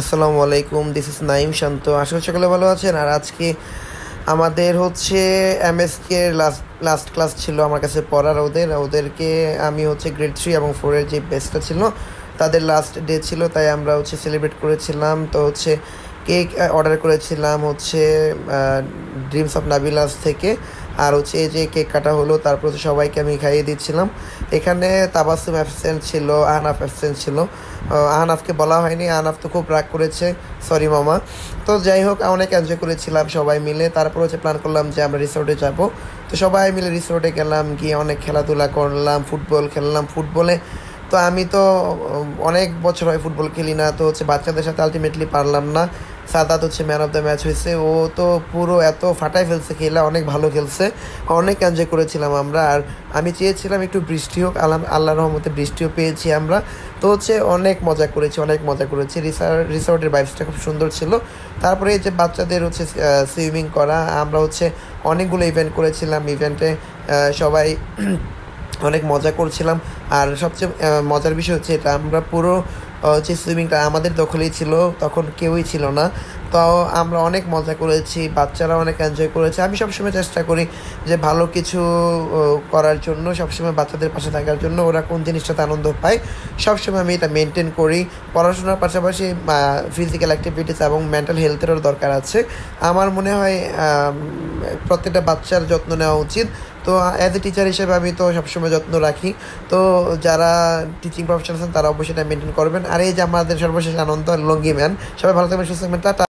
আসসালামু আলাইকুম this is Naim Shanto আশা করি সকলে ভালো আছেন। আর আজকে আমাদের হচ্ছে M MSK last last class ছিল আমার কাছে পড়ার ওদের। ওদেরকে আমি হচ্ছে গ্রেড থ্রি এবং ফোরের যে বেস্টটা ছিল, তাদের লাস্ট ডে ছিল, তাই আমরা হচ্ছে সেলিব্রেট করেছিলাম। তো হচ্ছে কেক অর্ডার করেছিলাম হচ্ছে ড্রিমস অফ নাবিলাস থেকে। আর হচ্ছে এই যে কেক কাটা হলো, তারপর হচ্ছে সবাইকে আমি খাইয়ে দিচ্ছিলাম। এখানে তাবাসুম অ্যাবসেন্ট ছিল, আহনাফ অ্যাবসেন্ট ছিল। আহনাফকে বলা হয়নি, আহনাফ তো খুব রাগ করেছে। সরি মামা। তো যাই হোক, অনেক এনজয় করেছিলাম সবাই মিলে। তারপর হচ্ছে প্ল্যান করলাম যে আমরা রিসোর্টে যাব। তো সবাই মিলে রিসোর্টে গেলাম, গিয়ে অনেক খেলাধুলা করলাম, ফুটবল খেললাম। ফুটবলে তো আমি তো অনেক বছর হয় ফুটবল খেলি না। তো হচ্ছে বাচ্চাদের সাথে আলটিমেটলি পারলাম না। সাদাত হচ্ছে ম্যান অফ দ্য ম্যাচ হয়েছে। ও তো পুরো এত ফাটাই ফেলছে, খেলা অনেক ভালো খেলছে। অনেক এনজয় করেছিলাম আমরা। আর আমি চেয়েছিলাম একটু বৃষ্টি হোক, আল্লাহ আল্লাহর রহমতে বৃষ্টিও পেয়েছি আমরা। তো হচ্ছে অনেক মজা করেছি, অনেক মজা করেছি। রিসর্টের ভাইবসটা খুব সুন্দর ছিল। তারপরে এই যে বাচ্চাদের হচ্ছে সুইমিং করা, আমরা হচ্ছে অনেকগুলো ইভেন্ট করেছিলাম। ইভেন্টে সবাই অনেক মজা করছিলাম। আর সবচেয়ে মজার বিষয় হচ্ছে এটা, আমরা পুরো হচ্ছে সুইমিংটা আমাদের দখলেই ছিল, তখন কেউই ছিল না। তো আমরা অনেক মজা করেছি বাচ্চারা অনেক এনজয় করেছে। আমি সবসময় চেষ্টা করি যে ভালো কিছু করার জন্য, সবসময় বাচ্চাদের পাশে থাকার জন্য, ওরা কোন জিনিসটাতে আনন্দ পায়, সবসময় আমি এটা মেনটেন করি। পড়াশোনার পাশাপাশি ফিজিক্যাল অ্যাক্টিভিটিস এবং মেন্টাল হেলথেরও দরকার আছে। আমার মনে হয় প্রত্যেকটা বাচ্চার যত্ন নেওয়া উচিত। তো অ্যাজ এ টিচার হিসেবে আমি তো সবসময় যত্ন রাখি। তো, যারা টিচিং প্রফেশন আছেন, তারা অবশ্যই এটা মেনটেন করবেন। আর এই যে আমাদের সর্বশেষ আনন্দ, লঙ্গি ম্যান সবাই ভালো থাকবেন, সুস্থ থাকবেন, টাটা।